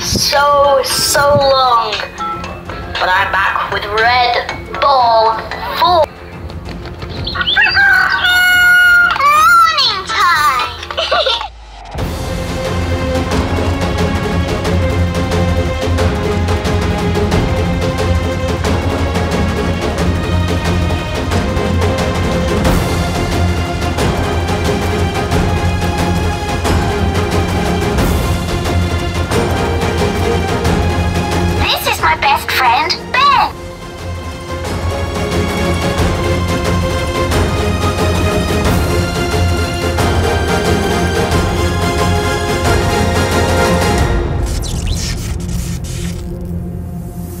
so, so long. But I'm back with Red Ball